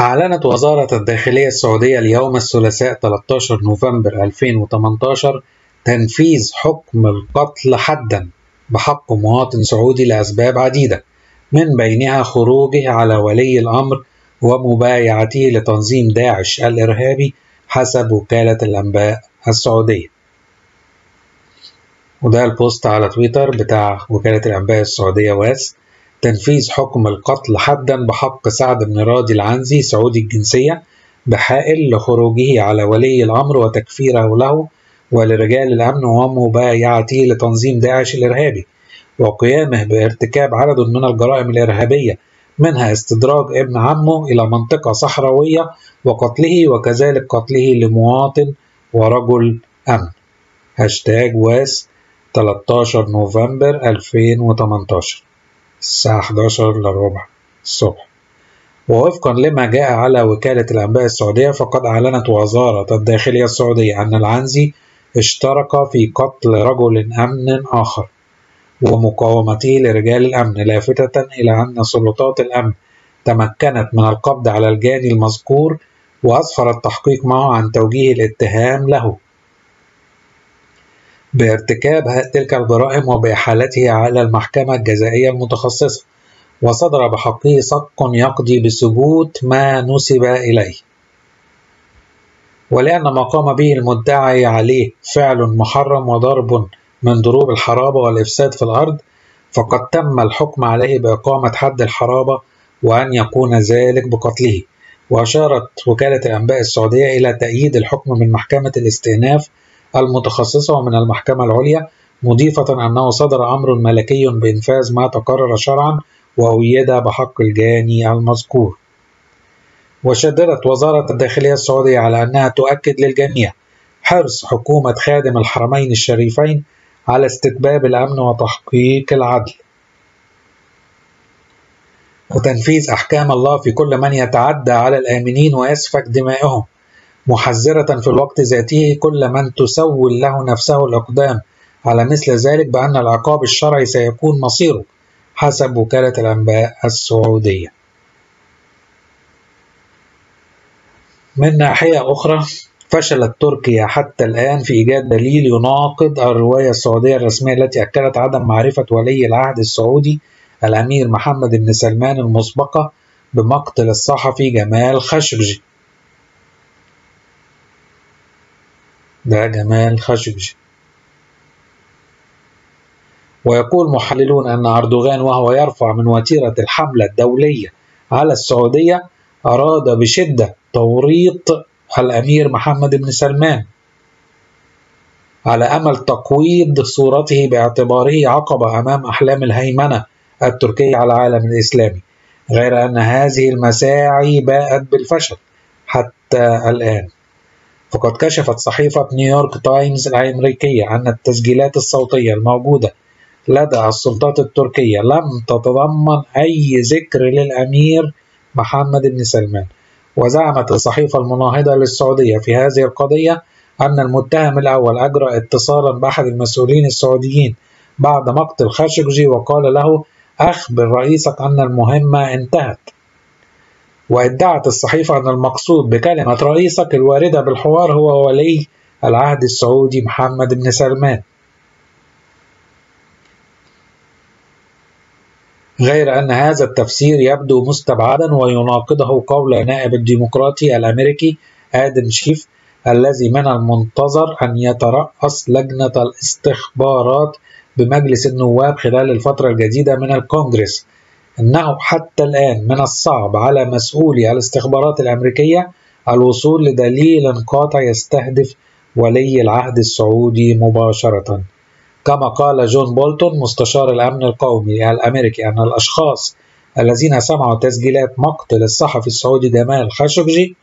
أعلنت وزارة الداخلية السعودية اليوم الثلاثاء 13 نوفمبر 2018 تنفيذ حكم القتل حدا بحق مواطن سعودي لأسباب عديدة من بينها خروجه على ولي الأمر ومبايعته لتنظيم داعش الإرهابي حسب وكالة الأنباء السعودية. وده البوست على تويتر بتاع وكالة الأنباء السعودية واس. تنفيذ حكم القتل حدا بحق سعد بن راضي العنزي سعودي الجنسية بحائل لخروجه على ولي الأمر وتكفيره له ولرجال الأمن ومبايعته لتنظيم داعش الإرهابي وقيامه بارتكاب عدد من الجرائم الإرهابية منها استدراج ابن عمه إلى منطقة صحراوية وقتله وكذلك قتله لمواطن ورجل أمن. هاشتاج واس 13 نوفمبر 2018 الساعة 11 لربع الصبح. ووفقا لما جاء على وكالة الأنباء السعودية فقد أعلنت وزارة الداخلية السعودية أن العنزي اشترك في قتل رجل أمن آخر ومقاومته لرجال الأمن لافتة إلى أن سلطات الأمن تمكنت من القبض على الجاني المذكور وأسفر التحقيق معه عن توجيه الاتهام له. بارتكاب تلك الجرائم وبإحالته على المحكمة الجزائية المتخصصة وصدر بحقه صك يقضي بثبوت ما نسب إليه. ولأن ما قام به المدعي عليه فعل محرم وضرب من ضروب الحرابة والإفساد في الأرض فقد تم الحكم عليه بإقامة حد الحرابة وأن يكون ذلك بقتله. وأشارت وكالة الأنباء السعودية إلى تأييد الحكم من محكمة الاستئناف المتخصصة ومن المحكمة العليا مضيفة أنه صدر أمر ملكي بإنفاذ ما تقرر شرعا وأيد بحق الجاني المذكور. وشددت وزارة الداخلية السعودية على أنها تؤكد للجميع حرص حكومة خادم الحرمين الشريفين على استتباب الأمن وتحقيق العدل. وتنفيذ أحكام الله في كل من يتعدى على الآمنين ويسفك دمائهم. محذرة في الوقت ذاته كل من تسول له نفسه الإقدام. على مثل ذلك بأن العقاب الشرعي سيكون مصيره حسب وكالة الأنباء السعودية. من ناحية أخرى فشلت تركيا حتى الآن في إيجاد دليل يناقض الرواية السعودية الرسمية التي أكدت عدم معرفة ولي العهد السعودي الأمير محمد بن سلمان المسبقة بمقتل الصحفي جمال خشبجي. ده جمال خشبجي ويقول محللون أن أردوغان وهو يرفع من وتيرة الحملة الدولية على السعودية أراد بشدة توريط الأمير محمد بن سلمان على أمل تقويض صورته باعتباره عقبة أمام أحلام الهيمنة التركية على العالم الإسلامي غير أن هذه المساعي باءت بالفشل حتى الآن. فقد كشفت صحيفة نيويورك تايمز الأمريكية أن التسجيلات الصوتية الموجودة لدى السلطات التركية. لم تتضمن أي ذكر للأمير محمد بن سلمان. وزعمت الصحيفة المناهضة للسعودية في هذه القضية أن المتهم الأول أجرى اتصالا بأحد المسؤولين السعوديين بعد مقتل خاشقجي وقال له أخبر رئيسك أن المهمة انتهت. وادعت الصحيفة أن المقصود بكلمة رئيسك الواردة بالحوار هو ولي العهد السعودي محمد بن سلمان. غير أن هذا التفسير يبدو مستبعدا ويناقضه قول نائب الديمقراطي الأمريكي آدم شيف الذي من المنتظر أن يترأس لجنة الاستخبارات بمجلس النواب خلال الفترة الجديدة من الكونغرس. إنه حتى الآن من الصعب على مسؤولي الاستخبارات الأمريكية الوصول لدليل قاطع يستهدف ولي العهد السعودي مباشرة. كما قال جون بولتون مستشار الأمن القومي الأمريكي أن الأشخاص الذين سمعوا تسجيلات مقتل الصحفي السعودي جمال خاشقجي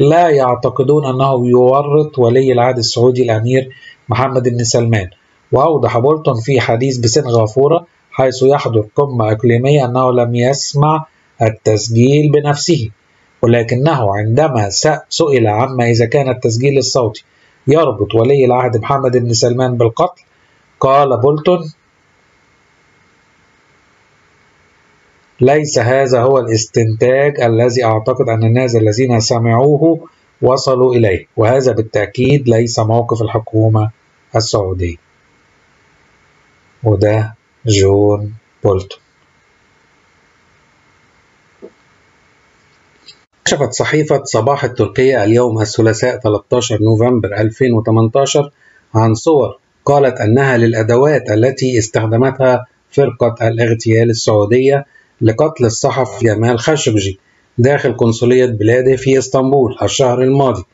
لا يعتقدون أنه يورط ولي العهد السعودي الأمير محمد بن سلمان. وأوضح بولتون في حديث بسنغافورة حيث يحضر قمة إقليمية أنه لم يسمع التسجيل بنفسه ولكنه عندما سئل عما إذا كان التسجيل الصوتي يربط ولي العهد محمد بن سلمان بالقتل قال بولتون ليس هذا هو الاستنتاج الذي أعتقد أن الناس الذين سمعوه وصلوا إليه وهذا بالتأكيد ليس موقف الحكومة السعودية. وده جون بولتون. كشفت صحيفة صباح التركية اليوم الثلاثاء 13 نوفمبر 2018 عن صور قالت أنها للأدوات التي استخدمتها فرقة الاغتيال السعودية لقتل الصحفي جمال خاشقجي داخل قنصلية بلاده في إسطنبول الشهر الماضي.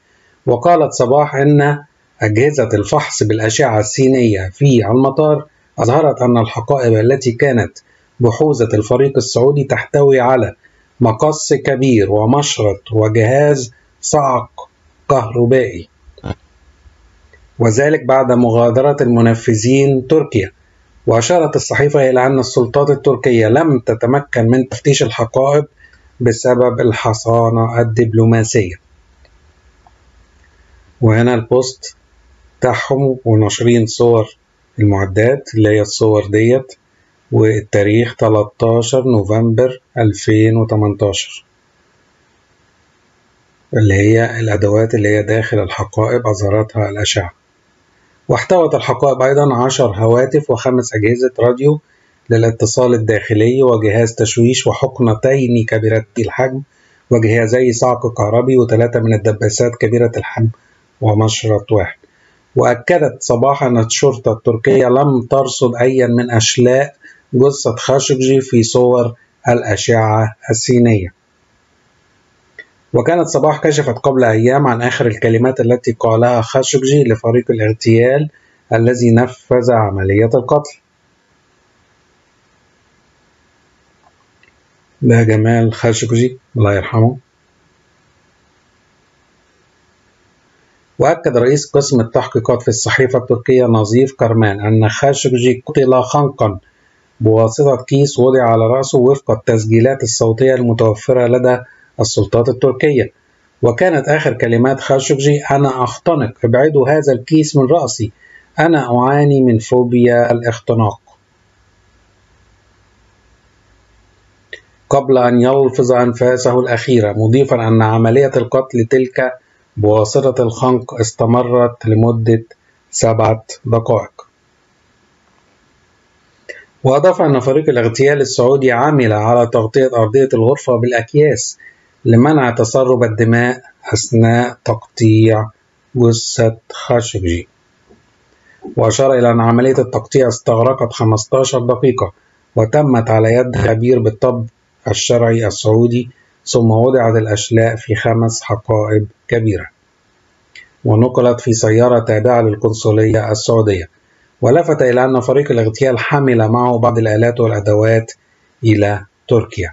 وقالت صباح أن أجهزة الفحص بالأشعة السينية في المطار أظهرت أن الحقائب التي كانت بحوزة الفريق السعودي تحتوي على مقص كبير ومشرط وجهاز صعق كهربائي. وذلك بعد مغادرة المنفذين تركيا. وأشارت الصحيفة إلى أن السلطات التركية لم تتمكن من تفتيش الحقائب بسبب الحصانة الدبلوماسية. وهنا البوست بتاعهم وناشرين صور المعدات اللي هي الصور ديت والتاريخ 13 نوفمبر 2018 اللي هي الأدوات اللي هي داخل الحقائب أظهرتها الأشعة. واحتوت الحقائب أيضا عشر هواتف وخمس أجهزة راديو للاتصال الداخلي وجهاز تشويش وحقنتين كبيرتي الحجم وجهازي صعق كهربي وثلاثة من الدباسات كبيرة الحجم ومشرط واحد. وأكدت صباح أن الشرطة التركية لم ترصد أيا من أشلاء جثة خاشقجي في صور الأشعة السينية. وكانت صباح كشفت قبل أيام عن آخر الكلمات التي قالها خاشقجي لفريق الاغتيال الذي نفذ عملية القتل. ده جمال خاشقجي الله يرحمه. وأكد رئيس قسم التحقيقات في الصحيفة التركية نظيف كرمان أن خاشقجي قتل خنقا بواسطة كيس وضع على رأسه وفق التسجيلات الصوتية المتوفرة لدى السلطات التركية. وكانت آخر كلمات خاشقجي أنا أختنق ابعدوا هذا الكيس من رأسي أنا أعاني من فوبيا الاختناق. قبل أن يلفظ أنفاسه الأخيرة مضيفا أن عملية القتل تلك بواسطة الخنق استمرت لمدة سبعة دقائق. وأضاف أن فريق الاغتيال السعودي عمل على تغطية أرضية الغرفة بالأكياس لمنع تسرب الدماء أثناء تقطيع جثة خاشقجي. وأشار إلى أن عملية التقطيع استغرقت 15 دقيقة وتمت على يد خبير بالطب الشرعي السعودي ثم وضعت الأشلاء في خمس حقائب كبيرة. ونقلت في سيارة تابعة للقنصلية السعودية. ولفت إلى أن فريق الاغتيال حمل معه بعض الآلات والأدوات إلى تركيا.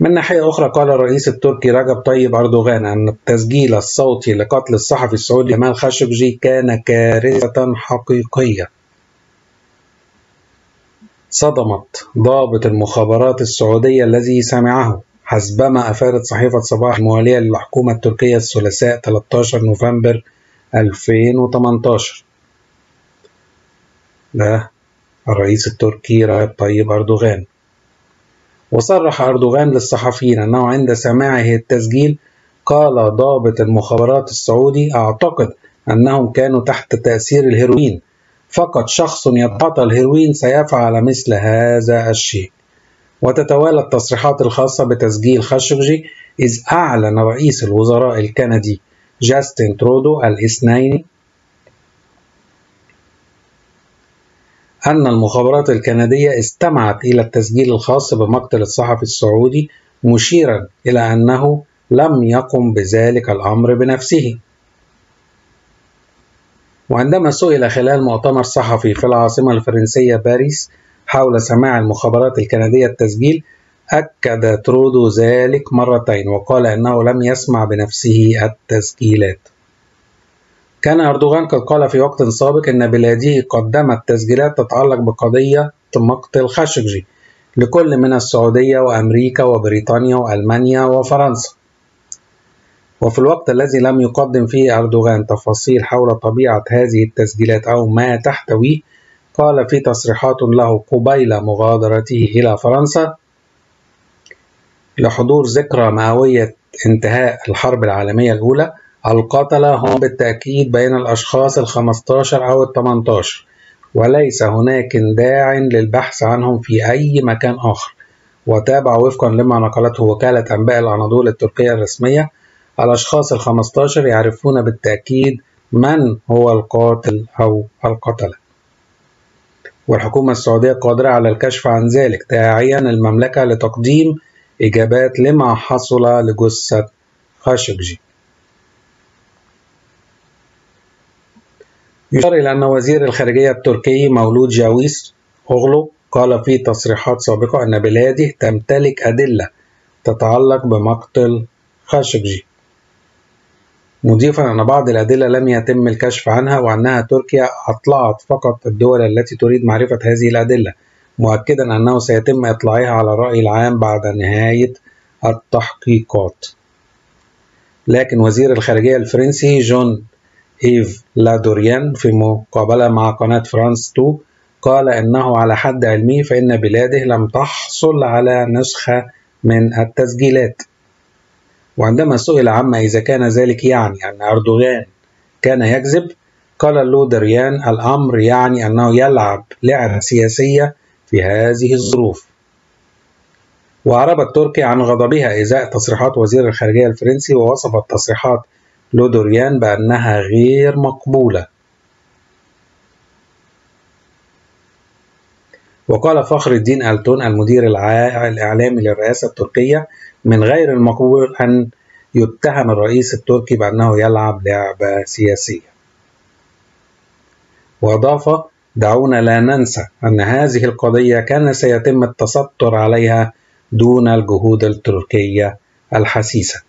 من ناحية أخرى قال الرئيس التركي رجب طيب أردوغان أن التسجيل الصوتي لقتل الصحفي السعودي جمال خاشقجي كان كارثة حقيقية. صدمت ضابط المخابرات السعودية الذي سمعه حسبما أفادت صحيفة صباح الموالية للحكومة التركية الثلاثاء 13 نوفمبر 2018 ده الرئيس التركي رجب طيب أردوغان. وصرح أردوغان للصحفيين أنه عند سماعه التسجيل قال ضابط المخابرات السعودي أعتقد أنهم كانوا تحت تأثير الهيروين فقط شخص يتعاطى الهيروين سيفعل مثل هذا الشيء. وتتوالى التصريحات الخاصة بتسجيل خاشقجي إذ أعلن رئيس الوزراء الكندي جاستن ترودو الاثنين أن المخابرات الكندية استمعت إلى التسجيل الخاص بمقتل الصحفي السعودي مشيرا إلى أنه لم يقم بذلك الأمر بنفسه. وعندما سئل خلال مؤتمر صحفي في العاصمة الفرنسية باريس حول سماع المخابرات الكندية التسجيل أكد ترودو ذلك مرتين وقال أنه لم يسمع بنفسه التسجيلات. كان أردوغان قد قال في وقت سابق أن بلاده قدمت تسجيلات تتعلق بقضية مقتل خاشقجي لكل من السعودية وأمريكا وبريطانيا وألمانيا وفرنسا. وفي الوقت الذي لم يقدم فيه أردوغان تفاصيل حول طبيعة هذه التسجيلات أو ما تحتويه قال في تصريحات له قبيل مغادرته إلى فرنسا لحضور ذكرى مئوية انتهاء الحرب العالمية الأولى القتلة هم بالتأكيد بين الأشخاص الخمستاشر أو التمنتاشر وليس هناك داع للبحث عنهم في أي مكان آخر. وتابع وفقا لما نقلته وكالة أنباء الأناضول التركية الرسمية الأشخاص الخمستاشر يعرفون بالتأكيد من هو القاتل أو القتلة. والحكومة السعودية قادرة على الكشف عن ذلك داعيا المملكة لتقديم إجابات لما حصل لجثة خاشقجي. يشار إلى أن وزير الخارجية التركي مولود جاويس أغلو قال في تصريحات سابقة أن بلاده تمتلك أدلة تتعلق بمقتل خاشقجي. مضيفا أن بعض الأدلة لم يتم الكشف عنها وأنها تركيا أطلعت فقط الدول التي تريد معرفة هذه الأدلة مؤكدا أنه سيتم إطلاعها على الرأي العام بعد نهاية التحقيقات. لكن وزير الخارجية الفرنسي جون إيف لادوريان في مقابلة مع قناة فرانس 2 قال إنه على حد علمه فإن بلاده لم تحصل على نسخة من التسجيلات. وعندما سئل عما إذا كان ذلك يعني أن أردوغان كان يكذب قال لودريان الأمر يعني أنه يلعب لعبة سياسية في هذه الظروف. وأعربت تركيا عن غضبها إزاء تصريحات وزير الخارجية الفرنسي ووصفت تصريحات لودوريان بأنها غير مقبولة. وقال فخر الدين ألتون المدير الإعلامي للرئاسة التركية من غير المقبول أن يتهم الرئيس التركي بأنه يلعب لعبة سياسية. وأضاف دعونا لا ننسى أن هذه القضية كان سيتم التستر عليها دون الجهود التركية الحسيسة.